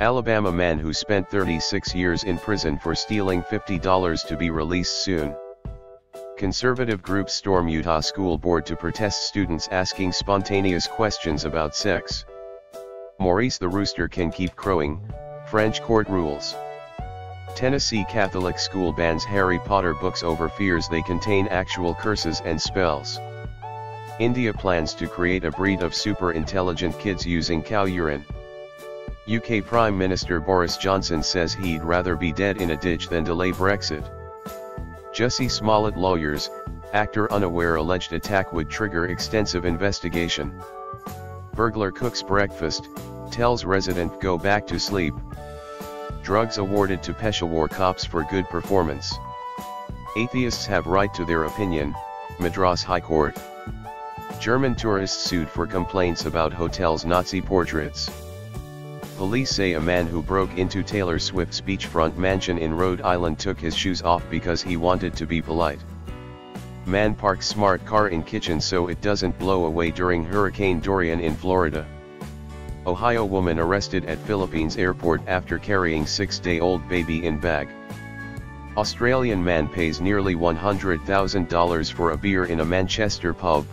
Alabama man who spent 36 years in prison for stealing $50 to be released soon. Conservative group storm Utah school board to protest students asking spontaneous questions about sex. Maurice the rooster can keep crowing, French court rules. Tennessee Catholic school bans Harry Potter books over fears they contain actual curses and spells. India plans to create a breed of super intelligent kids using cow urine. UK Prime Minister Boris Johnson says he'd rather be dead in a ditch than delay Brexit. Jussie Smollett lawyers, actor unaware alleged attack would trigger extensive investigation. Burglar cooks breakfast, tells resident go back to sleep. Drugs awarded to Peshawar cops for good performance. Atheists have right to their opinion, Madras High Court. German tourists sued for complaints about hotels' Nazi portraits. Police say a man who broke into Taylor Swift's beachfront mansion in Rhode Island took his shoes off because he wanted to be polite. Man parks smart car in kitchen so it doesn't blow away during Hurricane Dorian in Florida. Ohio woman arrested at Philippines airport after carrying six-day-old baby in bag. Australian man pays nearly $100,000 for a beer in a Manchester pub.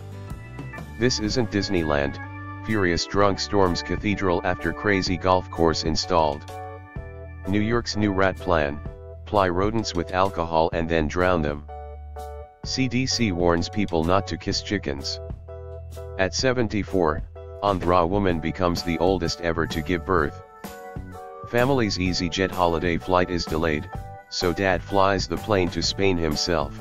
This isn't Disneyland, Furious drunk storms cathedral after crazy golf course installed. New York's new rat plan, ply rodents with alcohol and then drown them. CDC warns people not to kiss chickens. At 74, Andhra woman becomes the oldest ever to give birth. Family's EasyJet holiday flight is delayed, so dad flies the plane to Spain himself.